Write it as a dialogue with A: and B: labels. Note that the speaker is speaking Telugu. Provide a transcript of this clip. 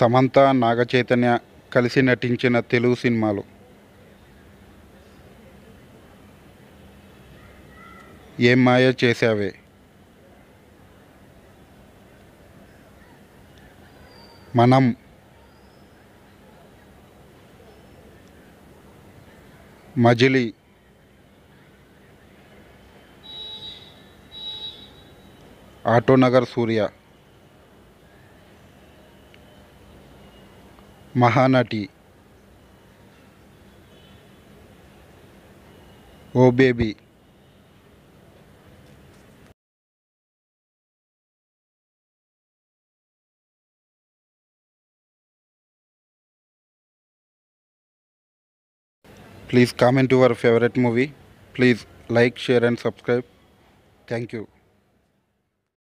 A: సమంత నాగచైతన్య కలిసి నటించిన తెలుగు సినిమాలు. ఏం మాయ చేశావే? మనం. మజిలీ. ఆటోనగర్ సూర్య. Mahanati oh baby Please comment your favorite movie. Please like, share and subscribe. Thank you.